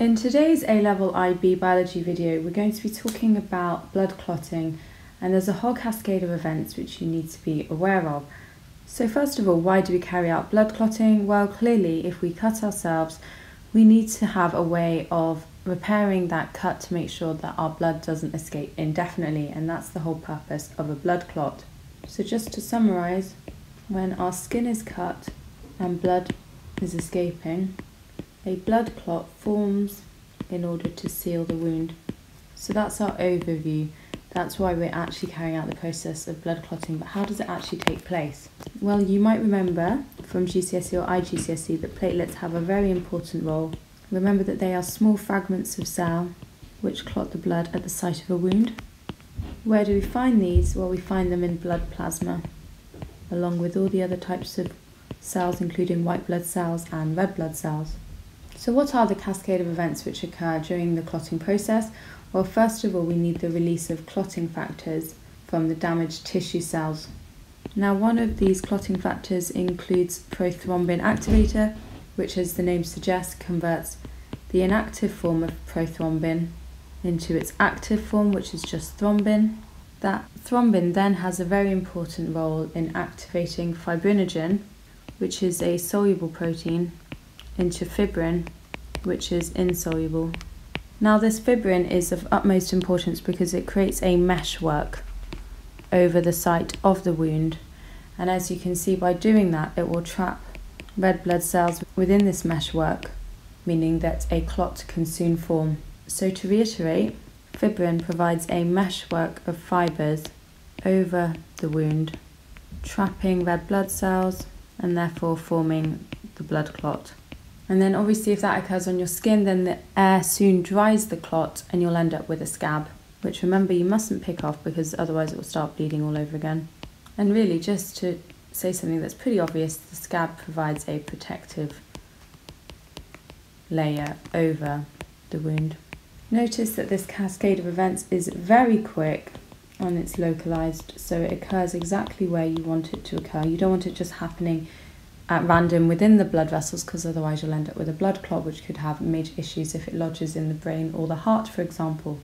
In today's A-Level IB biology video, we're going to be talking about blood clotting and there's a whole cascade of events which you need to be aware of. So first of all, why do we carry out blood clotting? Well, clearly if we cut ourselves, we need to have a way of repairing that cut to make sure that our blood doesn't escape indefinitely and that's the whole purpose of a blood clot. So just to summarise, when our skin is cut and blood is escaping, a blood clot forms in order to seal the wound. So that's our overview. That's why we're actually carrying out the process of blood clotting, but how does it actually take place? Well, you might remember from GCSE or IGCSE that platelets have a very important role. Remember that they are small fragments of cell which clot the blood at the site of a wound. Where do we find these? Well, we find them in blood plasma, along with all the other types of cells, including white blood cells and red blood cells. So what are the cascade of events which occur during the clotting process? Well, first of all, we need the release of clotting factors from the damaged tissue cells. Now, one of these clotting factors includes prothrombin activator, which, as the name suggests, converts the inactive form of prothrombin into its active form, which is just thrombin. That thrombin then has a very important role in activating fibrinogen, which is a soluble protein into fibrin, which is insoluble. Now this fibrin is of utmost importance because it creates a meshwork over the site of the wound and as you can see by doing that it will trap red blood cells within this meshwork meaning that a clot can soon form. So to reiterate, fibrin provides a meshwork of fibres over the wound, trapping red blood cells and therefore forming the blood clot. And then obviously if that occurs on your skin, then the air soon dries the clot and you'll end up with a scab, which remember you mustn't pick off because otherwise it will start bleeding all over again. And really just to say something that's pretty obvious, the scab provides a protective layer over the wound. Notice that this cascade of events is very quick and it's localized so it occurs exactly where you want it to occur. You don't want it just happening at random within the blood vessels because otherwise you'll end up with a blood clot which could have major issues if it lodges in the brain or the heart for example.